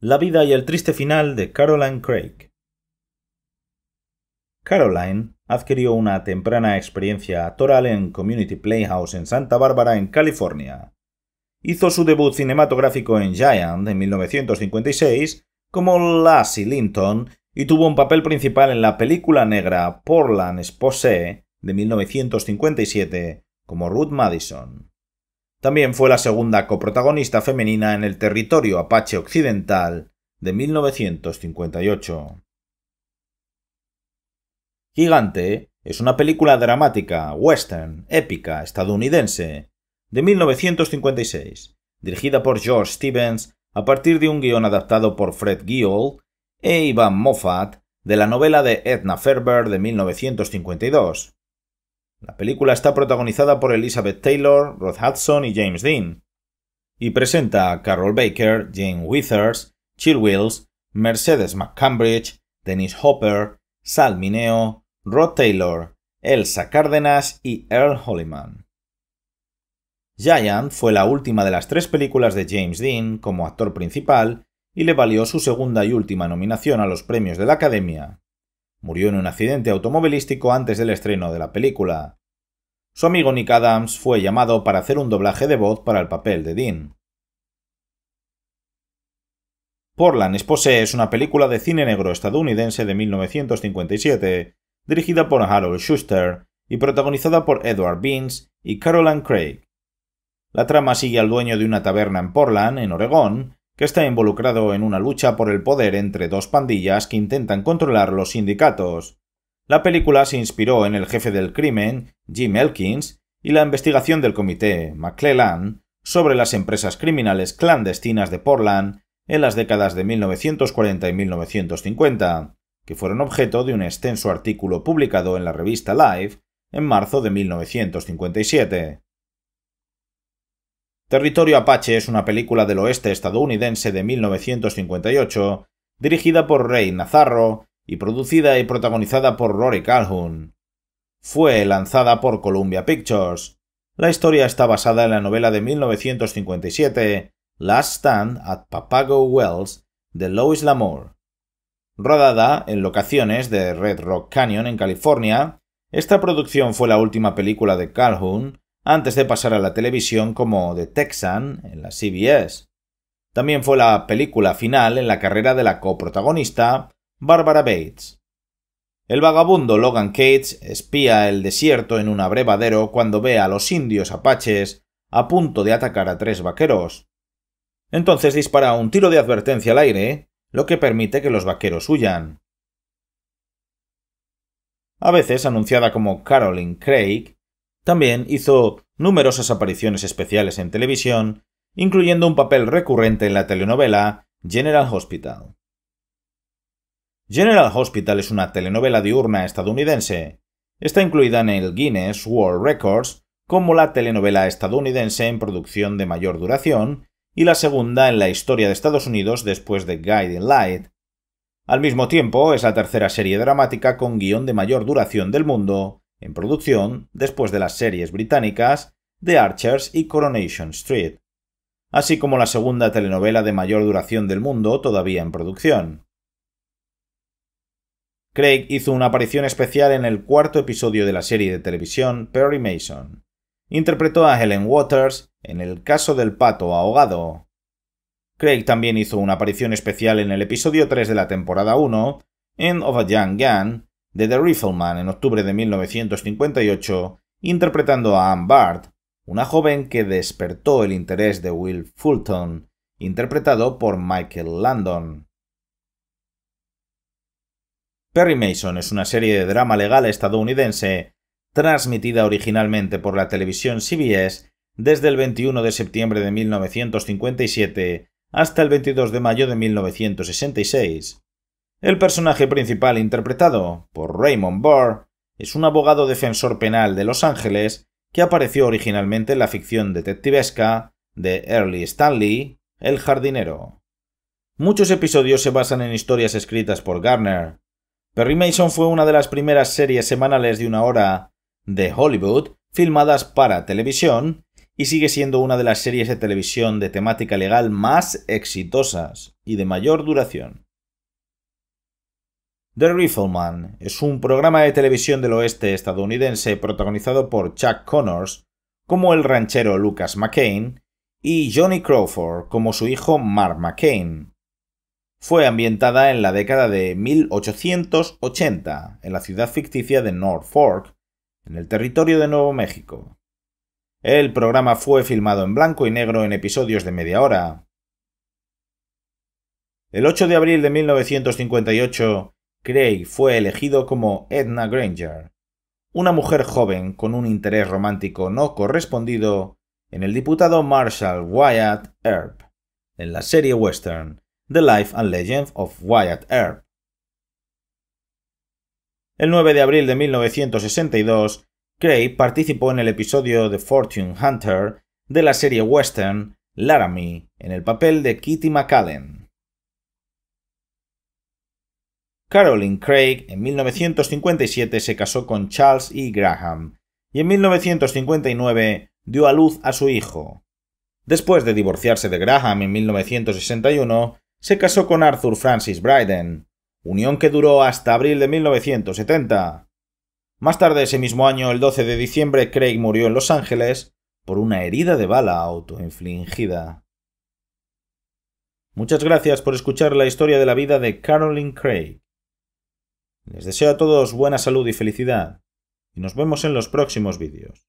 La vida y el triste final de Caroline Craig. Caroline adquirió una temprana experiencia actoral en Community Playhouse en Santa Bárbara, en California. Hizo su debut cinematográfico en Giant en 1956 como Lassie Linton y tuvo un papel principal en la película negra Portland Exposé de 1957 como Ruth Madison. También fue la segunda coprotagonista femenina en el territorio apache occidental de 1958. Gigante es una película dramática, western, épica, estadounidense, de 1956, dirigida por George Stevens a partir de un guion adaptado por Fred Gill e Ivan Moffat de la novela de Edna Ferber de 1952, la película está protagonizada por Elizabeth Taylor, Rod Hudson y James Dean, y presenta a Carol Baker, Jane Withers, Chill Wills, Mercedes McCambridge, Dennis Hopper, Sal Mineo, Rod Taylor, Elsa Cárdenas y Earl Holliman. Giant fue la última de las tres películas de James Dean como actor principal y le valió su segunda y última nominación a los premios de la Academia. Murió en un accidente automovilístico antes del estreno de la película. Su amigo Nick Adams fue llamado para hacer un doblaje de voz para el papel de Dean. Portland Exposé es una película de cine negro estadounidense de 1957, dirigida por Harold Schuster y protagonizada por Edward Beans y Caroline Craig. La trama sigue al dueño de una taberna en Portland, en Oregón, que está involucrado en una lucha por el poder entre dos pandillas que intentan controlar los sindicatos. La película se inspiró en el jefe del crimen, Jim Elkins, y la investigación del comité McClellan sobre las empresas criminales clandestinas de Portland en las décadas de 1940 y 1950, que fueron objeto de un extenso artículo publicado en la revista Life en marzo de 1957. Territorio Apache es una película del oeste estadounidense de 1958, dirigida por Ray Nazarro y producida y protagonizada por Rory Calhoun. Fue lanzada por Columbia Pictures. La historia está basada en la novela de 1957 Last Stand at Papago Wells de Lois Lamour. Rodada en locaciones de Red Rock Canyon en California, esta producción fue la última película de Calhoun antes de pasar a la televisión como The Texan en la CBS. También fue la película final en la carrera de la coprotagonista Barbara Bates. El vagabundo Logan Cates espía el desierto en un abrevadero cuando ve a los indios apaches a punto de atacar a tres vaqueros. Entonces dispara un tiro de advertencia al aire, lo que permite que los vaqueros huyan. A veces anunciada como Caroline Craig, también hizo numerosas apariciones especiales en televisión, incluyendo un papel recurrente en la telenovela General Hospital. General Hospital es una telenovela diurna estadounidense. Está incluida en el Guinness World Records como la telenovela estadounidense en producción de mayor duración y la segunda en la historia de Estados Unidos después de Guiding Light. Al mismo tiempo, es la tercera serie dramática con guion de mayor duración del mundo en producción después de las series británicas The Archers y Coronation Street, así como la segunda telenovela de mayor duración del mundo todavía en producción. Craig hizo una aparición especial en el cuarto episodio de la serie de televisión Perry Mason. Interpretó a Helen Waters en el caso del pato ahogado. Craig también hizo una aparición especial en el episodio 3 de la temporada 1, End of a Young Gun, de The Rifleman en octubre de 1958, interpretando a Anne Bard, una joven que despertó el interés de Will Fulton, interpretado por Michael Landon. Perry Mason es una serie de drama legal estadounidense transmitida originalmente por la televisión CBS desde el 21 de septiembre de 1957 hasta el 22 de mayo de 1966. El personaje principal interpretado por Raymond Burr es un abogado defensor penal de Los Ángeles que apareció originalmente en la ficción detectivesca de Early Stanley, El jardinero. Muchos episodios se basan en historias escritas por Garner. Perry Mason fue una de las primeras series semanales de una hora de Hollywood filmadas para televisión y sigue siendo una de las series de televisión de temática legal más exitosas y de mayor duración. The Rifleman es un programa de televisión del oeste estadounidense protagonizado por Chuck Connors como el ranchero Lucas McCain y Johnny Crawford como su hijo Mark McCain. Fue ambientada en la década de 1880 en la ciudad ficticia de North Fork, en el territorio de Nuevo México. El programa fue filmado en blanco y negro en episodios de media hora. El 8 de abril de 1958, Craig fue elegido como Edna Granger, una mujer joven con un interés romántico no correspondido en el diputado Marshall Wyatt Earp, en la serie western The Life and Legend of Wyatt Earp. El 9 de abril de 1962, Craig participó en el episodio The Fortune Hunter de la serie western Laramie en el papel de Kitty McCallan. Caroline Craig en 1957 se casó con Charles E. Graham y en 1959 dio a luz a su hijo. Después de divorciarse de Graham en 1961, se casó con Arthur Francis Bryden, unión que duró hasta abril de 1970. Más tarde ese mismo año, el 12 de diciembre, Craig murió en Los Ángeles por una herida de bala autoinfligida. Muchas gracias por escuchar la historia de la vida de Caroline Craig. Les deseo a todos buena salud y felicidad, y nos vemos en los próximos vídeos.